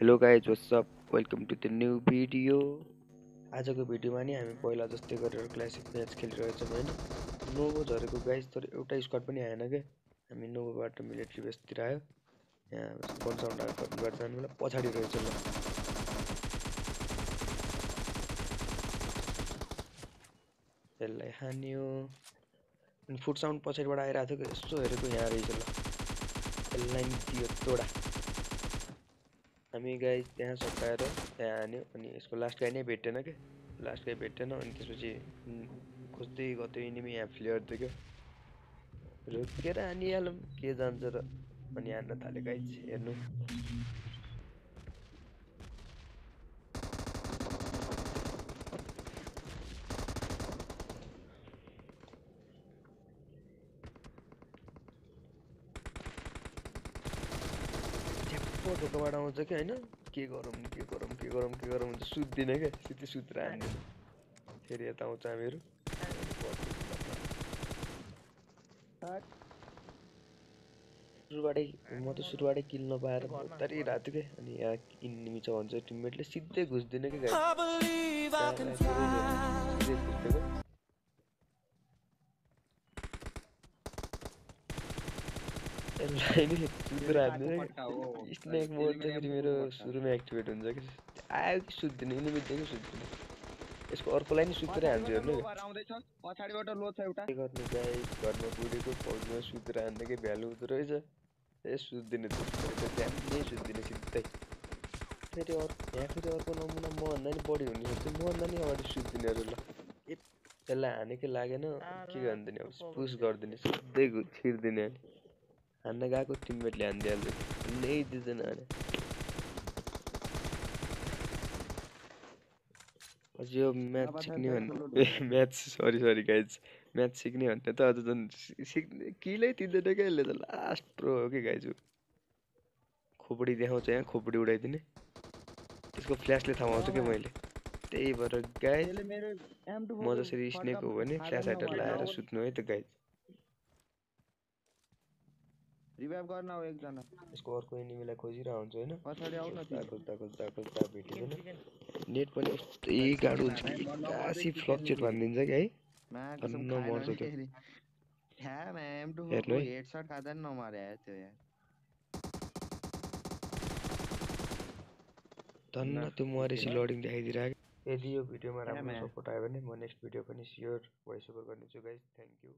Hello guys what's up welcome to the new video आजको भिडियोमा नि हामी पहिला जस्तै गरेर क्लासिक म्याच खेलिरहेछौँ होइन। नोभो झरेको गाइज तर एउटा स्क्वाड पनि आएन क्या हामी नोभोबाट मिलिट्री बेसतिर आयो। यहाँ बन्साउन्ड आएको जानु बेला पछाडि रहेछ ल। यसलाई हान्यो। फुट साउन्ड पछाडिबाट आइरहेको थियो कि? यसो हेरेको यहाँ रहेछ ल। यसलाई दियो तोडा। हामी गाई त्यहाँ सकाएर त्यहाँ हान्यो अनि यसको लास्ट गाई नै भेटेन क्या लास्ट गाई भेटेन अनि त्यसपछि खोज्दै गयो इनिमी यहाँ फ्लेयर देख्यो रोकेर हानिहालौँ? के जान्छ र? अनि हान्न थाल्यो गाई हेर्नु। ढोकाबाट आउँछ कि होइन? के गरौँ के गरौँ के गरौँ के गरौँ हुन्छ सुत्दिनँ क्या। सिधै सुतेर हान्ने फेरि यता आउँछ हामीहरू। सुरुबाटै म त सुरुबाटै किल नपाएर उतारिरहेको थियो क्या। अनि यहाँ इनिमी छ भन्छ टिममेटले सिधै घुस्दिनँ कि सिधै घुस्दिएको यसलाई नि सुतेर हान्दिनँ स्नेक मोड चाहिँ फेरि मेरो सुरुमा एक्टिभेट हुन्छ कि आयो कि सुत्दिनँ इनिमी देख्यो सुत्दिनँ यसको अर्कोलाई नि सुतेर हान्छु हेर्नु के गर्नु गाई घरमा बुढेको फौजमा सुतेर हान्ने कि भ्यालु हुँदो रहेछ ए सुत्दिनँ ध्यानै सुत्दिनँ सिधै फेरि अर्को यहाँ फेरि अर्को नमुना मभन्दा नि बढी हुने चाहिँ मभन्दा नि अगाडि सुत्दिने अरू ल ए त्यसलाई हानेकै लागेन के गरिदिने अब पुस गरिदिने सिधै छिर्दिने अनि गएको टिममेटले हानिदिइहाल्छ नै दिँदैन अरे अझ यो म्याच सिक्ने भने ए match sorry sorry guys match सिक्ने भने त अझ झन् सिक्ने किलै दिँदैन क्या यसले त लास्ट प्रो हो कि गाइज खोपडी देखाउँछ यहाँ खोपडी उडाइदिने त्यसको फ्ल्यासले थाहा पाउँछ कि मैले त्यही भएर गाइज म जसरी स्नेक हो भने फ्ल्यास हाइटर लगाएर सुत्नु है त गाइज रिभाइभ गर्न हो एकजना यसको अर्को एनिमीलाई खोजिरहेको हुन्छ होइन पछाडि आउ न। खोज्दा खोज्दा खोज्दा खोज्दा भेटिँदैन नेट पनि यस्तै गाह्रो हुन्छ कि एक्कासी फ्लक्चुएट भनिदिन्छ कि है धन्न मर्छ त्यो हेर्नु है। हेडसट खाँदा नि नमारे आयो त्यो यार। धन्न त्यो मरेपछि लोडिङ देखाइदिरहेको यदि यो भिडियोमा Yeah, राम्रो man. सपोर्ट आयो भने म नेक्स्ट भिडियो पनि स्योर भोइस ओभर गर्नेछु गाइज थ्याङ्क यू